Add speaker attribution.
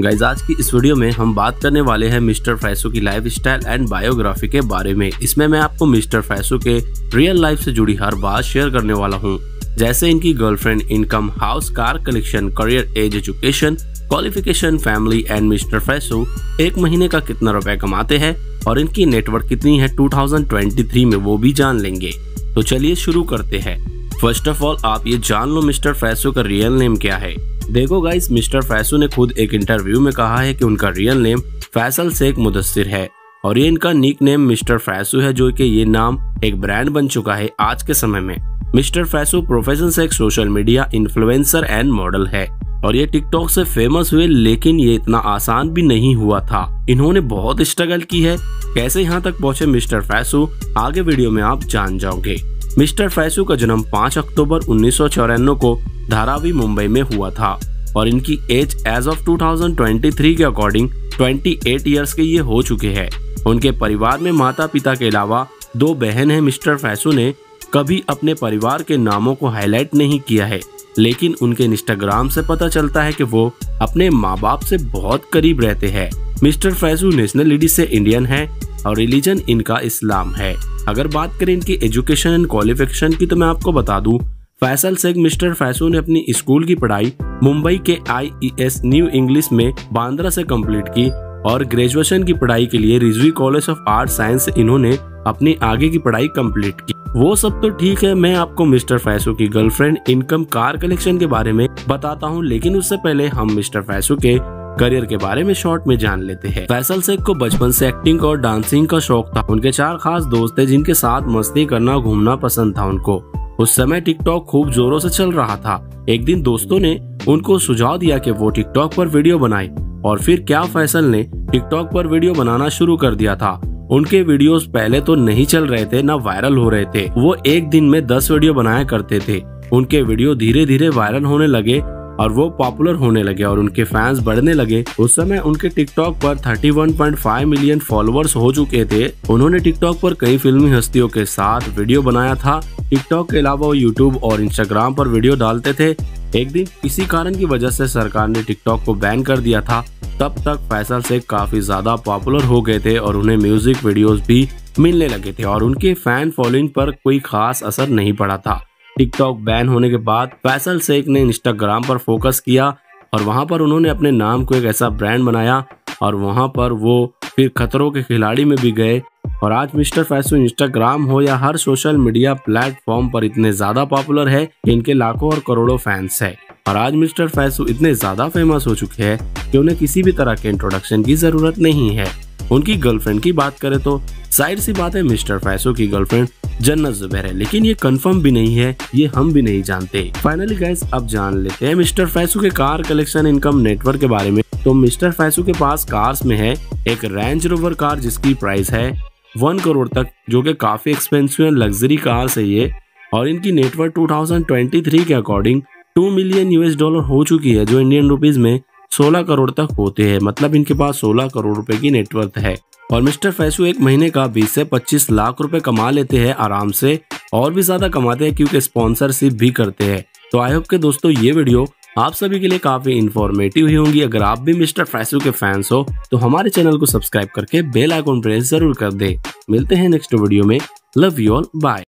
Speaker 1: Guys आज की इस वीडियो में हम बात करने वाले हैं मिस्टर फैसो की लाइफ स्टाइल एंड बायोग्राफी के बारे में। इसमें मैं आपको मिस्टर फैसो के रियल लाइफ से जुड़ी हर बात शेयर करने वाला हूँ। जैसे इनकी girlfriend income house car collection career age education qualification family and mister Faisu एक महीने का कितना रुपए कमाते हैं और इनकी नेटवर्क कितनी है 2023 में वो भी जान लेंगे। तो चलिए शुरू करते हैं। फ़र्स्ट ऑफ़ ऑल आप ये जान लो मिस्टर फैसो का रियल नेम क्या है। देखो गाइस मिस्टर फैसू ने खुद एक इंटरव्यू में कहा है कि उनका रियल नेम फैसल शेख मुदस्सिर है और ये इनका निक नेम मिस्टर फैसू है, जो कि ये नाम एक ब्रांड बन चुका है आज के समय में। मिस्टर फैसू प्रोफेशन से एक social media influencer and model है और ये टिकटॉक से फ़ेमस हुए, लेकिन ये इतना आसान भी नहीं हुआ था। इन्होंने बहुत स्ट्रगल की है। कैसे यहाँ तक पहुँचे मिस्टर फैसू? आगे वीडियो में आप जान जाओगे। मिस्टर फैसू का जन्म 5 अक्टूबर उन्नीस सौ चौरानवे को धारावी, मुंबई में हुआ था और इनकी एज एज ऑफ़ 2023 के अकॉर्डिंग 28 इयर्स के ये हो चुके हैं। उनके परिवार में माता पिता के अलावा दो बहन हैं मिस्टर फैसू ने। कभी अपने परिवार के नामों को हाईलाइट नहीं किया है, लेकिन उनके इंस्टाग्राम से पता चलता है कि वो अपने माँ बाप से बहुत करीब रहते हैं। मिस्टर फैजू नेशनलिटी से इंडियन है और रिलीजन इनका इस्लाम है। अगर बात करें इनकी एजुकेशन एंड क्वालिफिकेशन की तो मैं आपको बता दूँ, फैसल शेख मिस्टर फैसू ने अपनी स्कूल की पढ़ाई मुंबई के आईईएस न्यू इंग्लिश में बांद्रा से कंप्लीट की और ग्रेजुएशन की पढ़ाई के लिए Rizvi college of art science इन्होंने अपनी आगे की पढ़ाई कंप्लीट की। वो सब तो ठीक है, मैं आपको मिस्टर फैसू की गर्लफ्रेंड इनकम कार कलेक्शन के बारे में बताता हूँ, लेकिन उससे पहले हम मिस्टर फैसू के करियर के बारे में शॉर्ट में जान लेते हैं। फैसल शेख को बचपन से एक्टिंग और डांसिंग का शौक था। उनके चार खास दोस्त थे, जिनके साथ मस्ती करना, घूमना पसंद था उनको। उस समय टिकटॉक खूब जोरों से चल रहा था। एक दिन दोस्तों ने उनको सुझाव दिया कि वो टिकटॉक पर वीडियो बनाए और फिर क्या फैसल ने टिकटॉक पर वीडियो बनाना शुरू कर दिया था। उनके वीडियोस पहले तो नहीं चल रहे थे, न वायरल हो रहे थे। वो एक दिन में दस वीडियो बनाया करते थे। उनके वीडियो धीरे धीरे वायरल होने लगे और वो पॉपुलर होने लगे और उनके फैंस बढ़ने लगे। उस समय उनके टिकटॉक पर 31.5 मिलियन फॉलोअर्स हो चुके थे। उन्होंने टिकटॉक पर कई फिल्मी हस्तियों के साथ वीडियो बनाया था। टिकटॉक के अलावा वो यूट्यूब और इंस्टाग्राम पर वीडियो डालते थे। एक दिन किसी कारण की वजह से सरकार ने टिकटॉक को बैन कर दिया था। तब तक फैसल से काफ़ी ज़्यादा पॉपुलर हो गए थे और उन्हें म्यूज़िक वीडियोस भी मिलने लगे थे और उनके फ़ैन फॉलोइंग पर कोई खास असर नहीं पड़ा था। टिकटॉक बैन होने के बाद फैसल शेख ने इंस्टाग्राम पर फोकस किया और वहाँ पर उन्होंने अपने नाम को एक ऐसा ब्रांड बनाया और वहाँ पर वो फिर खतरों के खिलाड़ी में भी गए। और आज मिस्टर फैसू इंस्टाग्राम हो या हर सोशल मीडिया प्लेटफॉर्म पर इतने ज़्यादा पॉपुलर है कि इनके लाखों और करोड़ों फैंस है। और आज मिस्टर फैसू इतने ज़्यादा फ़ेमस हो चुके हैं कि उन्हें किसी भी तरह के इंट्रोडक्शन की ज़रूरत नहीं है। उनकी गर्लफ्रेंड की बात करें तो साइड सी बात है, मिस्टर फैसो की गर्लफ्रेंड जन्नत जुबैर है। लेकिन ये कंफर्म भी नहीं है, ये हम भी नहीं जानते। फाइनली गाइस अब जान लेते हैं मिस्टर फैसू के कार कलेक्शन इनकम नेटवर्क के बारे में। तो मिस्टर फैसू के पास कार्स में है एक रेंज रोवर कार जिसकी प्राइस है वन करोड़ तक, जो कि काफ़ी एक्सपेंसिव है लग्जरी कार है ये। और इनकी नेटवर्क 2023 के according two million US dollar हो चुकी है, जो इंडियन रुपीज़ में 16 करोड़ तक होते हैं। मतलब इनके पास 16 करोड़ रुपए की नेटवर्थ है। और मिस्टर फैसू एक महीने का 20 से 25 लाख रुपए कमा लेते हैं आराम से और भी ज़्यादा कमाते हैं क्योंकि स्पॉन्सरशिप भी करते हैं। तो आई होप के दोस्तों ये वीडियो आप सभी के लिए काफ़ी इन्फॉर्मेटिव ही होंगी। अगर आप भी मिस्टर फैसू के फैंस हो तो हमारे चैनल को सब्सक्राइब करके बेल आइकॉन प्रेस ज़रूर कर दे। मिलते हैं नेक्स्ट वीडियो में। Love you all bye